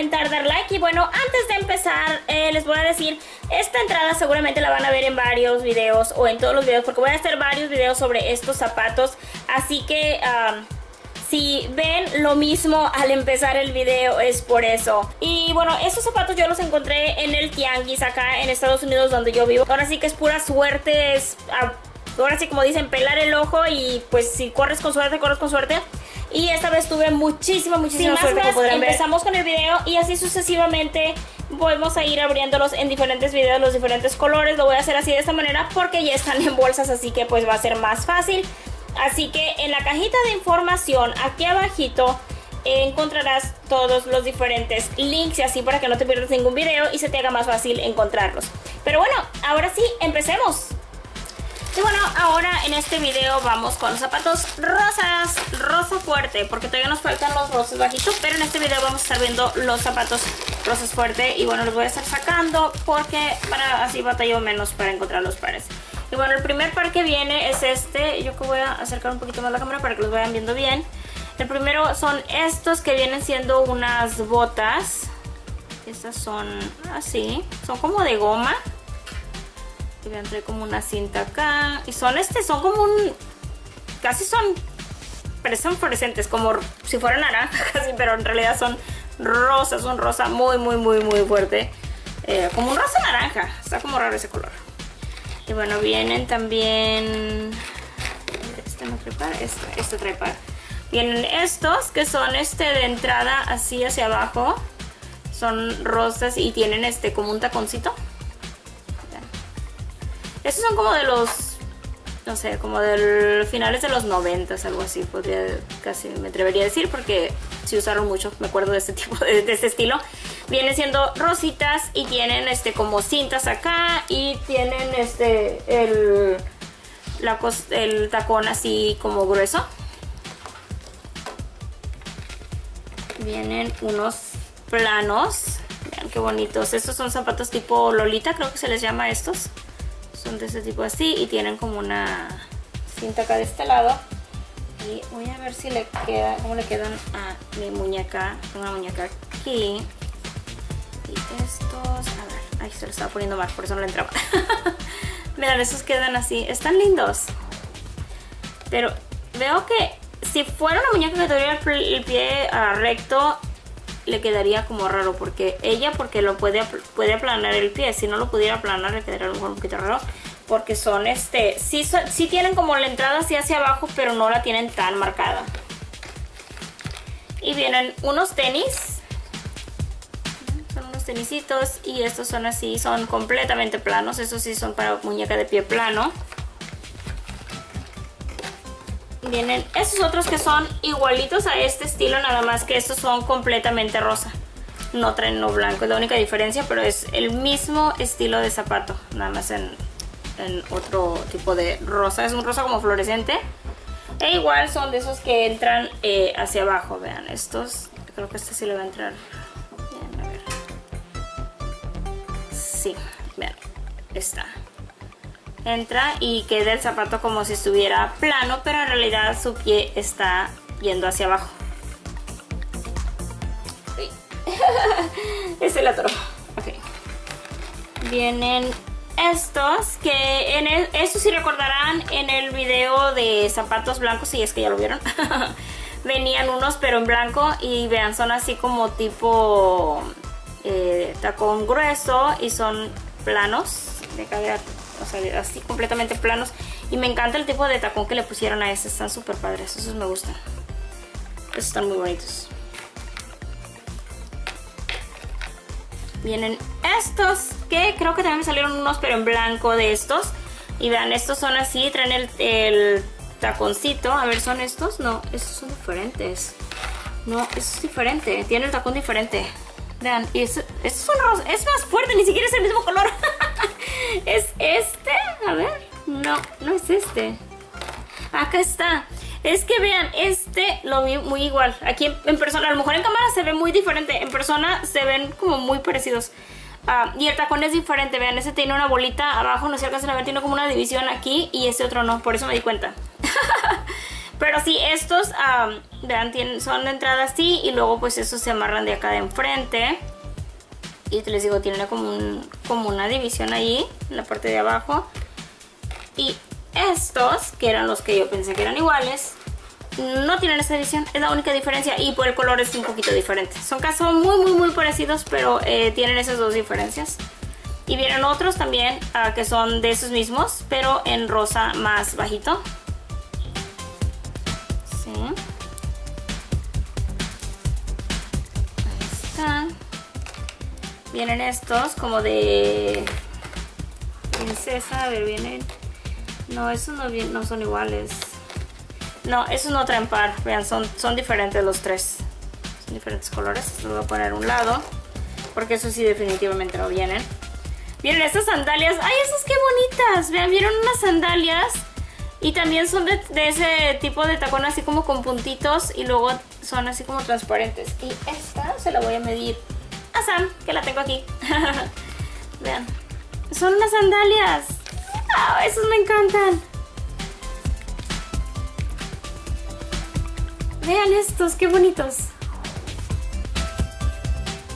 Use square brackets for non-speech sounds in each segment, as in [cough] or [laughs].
comentar, dar like. Y bueno, antes de empezar, eh, les voy a decir, esta entrada seguramente la van a ver en varios videos o en todos los videos, porque voy a hacer varios videos sobre estos zapatos. Así que... si ven lo mismo al empezar el video es por eso. Y bueno, estos zapatos yo los encontré en el Tianguis acá en Estados Unidos donde yo vivo. Ahora sí que es pura suerte, es ah, ahora sí como dicen, pelar el ojo y pues si corres con suerte, corres con suerte. Y esta vez tuve muchísima, muchísima suerte, como Empezamos con el video y así sucesivamente vamos a ir abriéndolos en diferentes videos, los diferentes colores. Lo voy a hacer así de esta manera porque ya están en bolsas, así que pues va a ser más fácil. Así que en la cajita de información, aquí abajito, encontrarás todos los diferentes links y así para que no te pierdas ningún video y se te haga más fácil encontrarlos. Pero bueno, ahora sí, empecemos. Y bueno, ahora en este video vamos con los zapatos rosas, rosa fuerte, porque todavía nos faltan los rosas bajitos, pero en este video vamos a estar viendo los zapatos rosas fuerte y bueno, los voy a estar sacando porque para así batallo menos para encontrar los pares. Y bueno, el primer par que viene es este, yo que voy a acercar un poquito más la cámara para que los vayan viendo bien. El primero son estos que vienen siendo unas botas, estas son así, son como de goma y vean, trae como una cinta acá. Y son este, son como un... Casi son... Parecen fluorescentes, como si fueran naranjas [laughs] casi, pero en realidad son rosas, son rosa muy, muy, muy, muy fuerte. Eh, como un rosa naranja. Está como raro ese color. Y bueno, vienen también... Este no trae este, este trae Vienen estos que son este de entrada así hacia abajo. Son rosas y tienen este como un taconcito. Estos son como de los, no sé, como de finales de los 90, algo así, podría, casi me atrevería a decir, porque si usaron mucho, me acuerdo de este tipo, de, este estilo. Vienen siendo rositas y tienen este como cintas acá y tienen este, el, la, el tacón así como grueso. Vienen unos planos. Vean qué bonitos. Estos son zapatos tipo Lolita, creo que se les llama estos de ese tipo así y tienen como una cinta acá de este lado. Y voy a ver si le queda cómo le quedan a mi muñeca. Una muñeca aquí. Y estos a ver ay se lo estaba poniendo mal por eso no le entraba. [laughs] Miren esos quedan así. Están lindos. Pero veo que si fuera una muñeca que tuviera el pie ah, recto le quedaría como raro porque ella porque lo puede, puede aplanar el pie, si no lo pudiera aplanar le quedaría a lo mejor un poquito raro porque son este, sí, sí tienen como la entrada así hacia abajo pero no la tienen tan marcada. Y vienen unos tenis, son unos tenisitos y estos son así, son completamente planos, estos sí son para muñeca de pie plano vienen estos otros que son igualitos a este estilo, nada más que estos son completamente rosa. No traen no blanco, es la única diferencia, pero es el mismo estilo de zapato, nada más en, otro tipo de rosa. Es un rosa como fluorescente. E igual son de esos que entran eh, hacia abajo, vean, estos, creo que este sí le va a entrar. a ver. Sí, vean, está entra y queda el zapato como si estuviera plano, pero en realidad su pie está yendo hacia abajo. Sí. es el otro. Ok. Vienen estos que en el, estos si recordarán en el video de zapatos blancos, si es que ya lo vieron. [laughs] Venían unos pero en blanco y vean, son así como tipo eh, tacón grueso y son planos de cadera así completamente planos. Y me encanta el tipo de tacón que le pusieron a este, están súper padres, esos me gustan. Esos están muy bonitos. Vienen estos, que creo que también me salieron unos, pero en blanco de estos. Y vean, estos son así, traen el, el taconcito. A ver, ¿son estos? No, estos son diferentes. No, eso es diferente, tiene el tacón diferente. Vean, y es, es, es más fuerte, ni siquiera es el mismo color. [laughs] ¿Es este? A ver. No, no es este. Acá está. Es que vean, este lo vi muy igual. Aquí en, persona, a lo mejor en cámara se ve muy diferente. En persona se ven como muy parecidos. Ah, y el tacón es diferente, vean, ese tiene una bolita abajo, no sé si alcanzan a ver, tiene como una división aquí y este otro no, por eso me di cuenta. [laughs] Pero sí, estos Vean, tienen, son de entrada así y luego pues esos se amarran de acá de enfrente. Y les digo, tiene como, como una división ahí, en la parte de abajo. Y estos, que eran los que yo pensé que eran iguales, no tienen esa división, es la única diferencia y por el color es un poquito diferente. Son casi muy muy muy parecidos, pero eh, tienen esas dos diferencias. Y vienen otros también uh, que son de esos mismos, pero en rosa más bajito. Vienen estos como de princesa, a ver, vienen... No, esos no, no son iguales. No, esos no traen par. Vean, son, son diferentes los tres. Son diferentes colores. Los voy a poner a un lado. Porque eso sí definitivamente no vienen. Vienen estas sandalias. ¡Ay, esas qué bonitas! Vean, vieron unas sandalias. Y también son de, ese tipo de tacón así como con puntitos. Y luego son así como transparentes. Y esta se la voy a medir Que la tengo aquí. [laughs] Vean. Son unas sandalias. ¡Ah, esos me encantan! Vean estos, qué bonitos.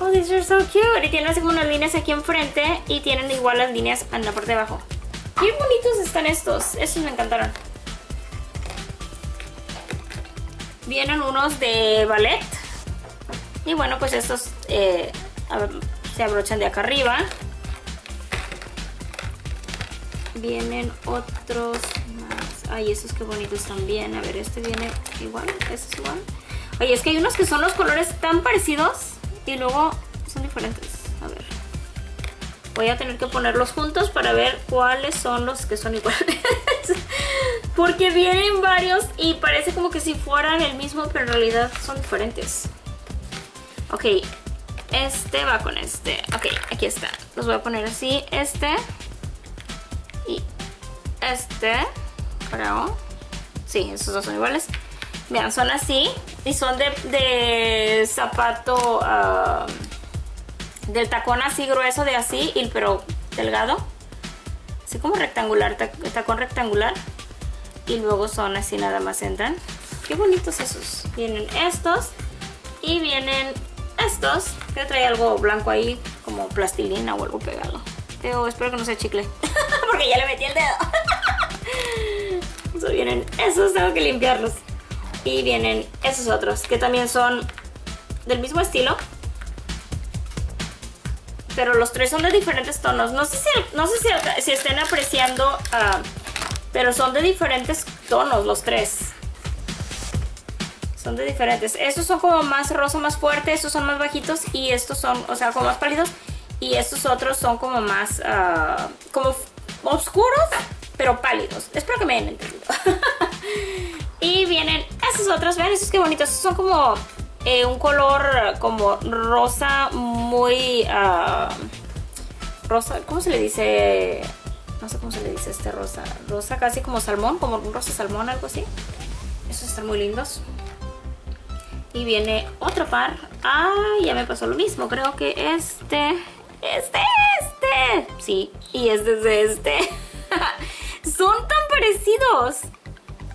Oh, these are so cute. Y tienen así como unas líneas aquí enfrente y tienen igual las líneas en la parte de abajo. Qué bonitos están estos. Estos me encantaron. Vienen unos de ballet. Y bueno, pues estos eh, se abrochan de acá arriba. Vienen otros Ay, esos qué bonitos también. A ver, este viene igual, este es igual. Oye, es que hay unos que son los colores tan parecidos y luego son diferentes. A ver. Voy a tener que ponerlos juntos para ver cuáles son los que son iguales. [laughs] Porque vienen varios y parece como que si fueran el mismo, pero en realidad son diferentes. Ok, este va con este. Ok, aquí está. Los voy a poner así. Este. Y este creo. Sí, esos dos son iguales. Vean, son así y son de, zapato ah, del tacón así grueso de así, pero delgado. Así como rectangular, tacón rectangular. Y luego son así nada más entran. Qué bonitos esos. Vienen estos y vienen estos que trae algo blanco ahí como plastilina o algo pegado. Pero espero que no sea chicle [laughs] porque ya le metí el dedo. [laughs] vienen esos, tengo que limpiarlos. Y vienen esos otros, que también son del mismo estilo. Pero los tres son de diferentes tonos. No sé si, no sé si, estén apreciando, ah, pero son de diferentes tonos los tres. Son de diferentes. Estos son como más rosa, más fuerte. Estos son más bajitos. Y estos son, o sea, como más pálidos. Y estos otros son como más, uh, como oscuros pero pálidos. Espero que me hayan entendido. [laughs] y vienen estos otros, vean esos que bonitos. Son como eh, un color como rosa muy... Ah, rosa, ¿cómo se le dice? No sé cómo se le dice este rosa. Rosa casi como salmón, como un rosa salmón, algo así. Estos están muy lindos. Y viene otro par. Ah, ya me pasó lo mismo. Creo que este... Este, este. Sí, y este es este. [laughs] Son tan parecidos.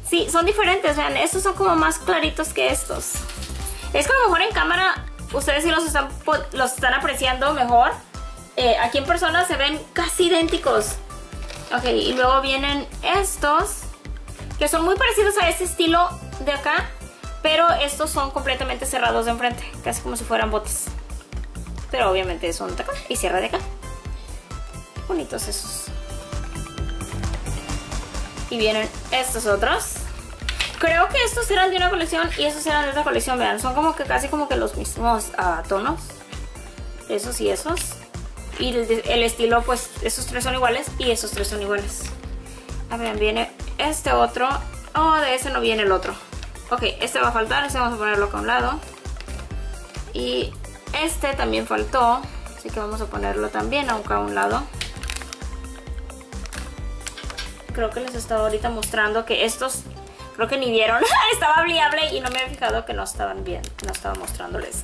Sí, son diferentes, vean, estos son como más claritos que estos. Es que a lo mejor en cámara ustedes sí los están, los están apreciando mejor. Eh, aquí en persona se ven casi idénticos. Ok, y luego vienen estos, que son muy parecidos a este estilo de acá, pero estos son completamente cerrados de enfrente, casi como si fueran botes. Pero obviamente son de acá y cierra de acá. Bonitos esos. Y vienen estos otros. Creo que estos eran de una colección y estos eran de otra colección, vean. Son como que casi como que los mismos uh, tonos. Esos y esos. Y el, estilo, pues, esos tres son iguales y esos tres son iguales. A ver, viene este otro. Oh, de ese no viene el otro. Ok, este va a faltar, este vamos a ponerlo acá a un lado. Y este también faltó, así que vamos a ponerlo también acá a un lado creo que les estaba ahorita mostrando que estos, creo que ni vieron, [laughs] estaba hable y no me había fijado que no estaban bien, no estaba mostrándoles.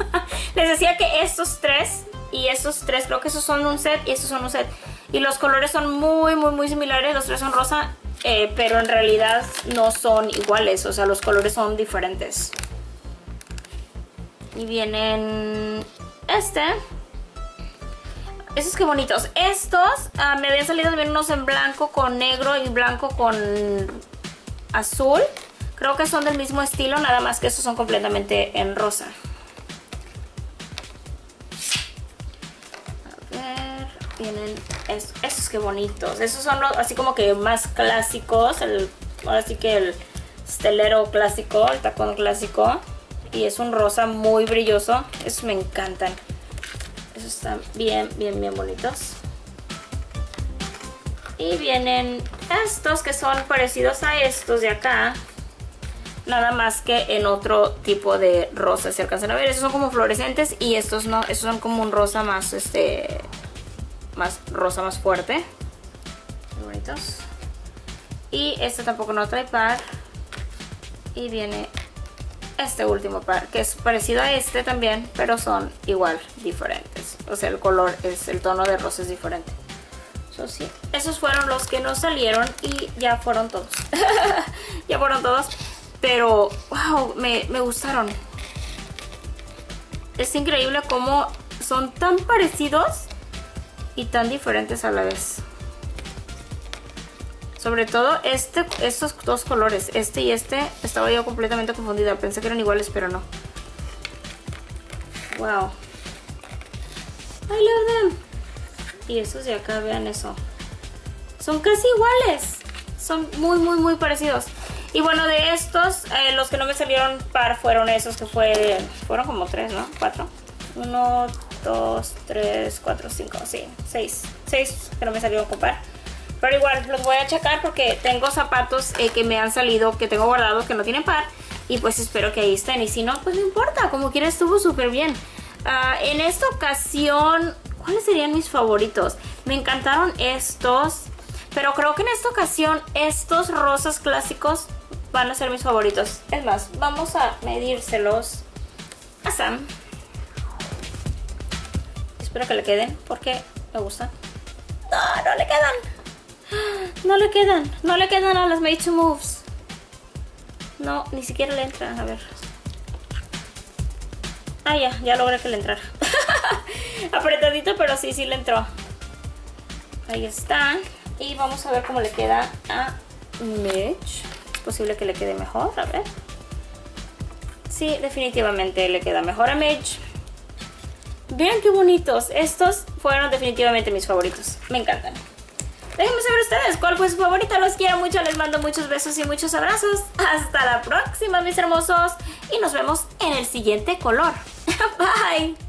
[laughs] les decía que estos tres y estos tres, creo que esos son un set y estos son un set. Y los colores son muy, muy, muy similares, los tres son rosa, eh, pero en realidad no son iguales, o sea, los colores son diferentes. Y vienen este. Estos que bonitos. Estos ah, me habían salido también unos en blanco con negro y blanco con azul. Creo que son del mismo estilo, nada más que estos son completamente en rosa. Ver, vienen estos, que bonitos. Esos son los así como que más clásicos. El, ahora sí que el estelero clásico, el tacón clásico. Y es un rosa muy brilloso. Esos me encantan. Esos están bien, bien, bien bonitos. Y vienen estos que son parecidos a estos de acá. Nada más que en otro tipo de rosa. Si alcanzan a ver, estos son como fluorescentes y estos no. Estos son como un rosa más, este... Más rosa más fuerte. Bonitos. Y este tampoco no trae par. Y viene este último par, que es parecido a este también, pero son igual diferentes. O sea, el color es, el tono de rosa es diferente. So, sí, esos fueron los que nos salieron y ya fueron todos. [laughs] ya fueron todos. Pero, wow, me, me gustaron. Es increíble cómo son tan parecidos y tan diferentes a la vez. Sobre todo este, estos dos colores, este y este, estaba yo completamente confundida. Pensé que eran iguales, pero no. Wow. I love them. Y estos de acá, vean eso. Son casi iguales. Son muy, muy, muy parecidos. Y bueno, de estos, eh, los que no me salieron par fueron esos que fue, fueron como tres, ¿no? Cuatro. Uno, dos, tres, cuatro, cinco, sí, seis. Seis que no me salieron con par. Pero igual los voy a checar porque tengo zapatos eh, que me han salido, que tengo guardados que no tienen par. Y pues espero que ahí estén. Y si no, pues no importa. Como quiera estuvo súper bien. Ah, en esta ocasión, ¿cuáles serían mis favoritos? Me encantaron estos. Pero creo que en esta ocasión estos rosas clásicos van a ser mis favoritos. Es más, vamos a medírselos a Sam. Espero que le queden porque me gustan. No, no le quedan. No le quedan, no le quedan a las Made to Moves. No, ni siquiera le entran, a ver. Ah, ya, ya logré que le entrara. [laughs] Apretadito, pero sí, sí le entró. Ahí está. Y vamos a ver cómo le queda a Mitch. Es posible que le quede mejor, a ver. Sí, definitivamente le queda mejor a Mitch. Vean qué bonitos. Estos fueron definitivamente mis favoritos. Me encantan. Déjenme saber ustedes cuál fue su favorita. Los quiero mucho, les mando muchos besos y muchos abrazos. Hasta la próxima, mis hermosos. Y nos vemos en el siguiente color. [laughs] Bye.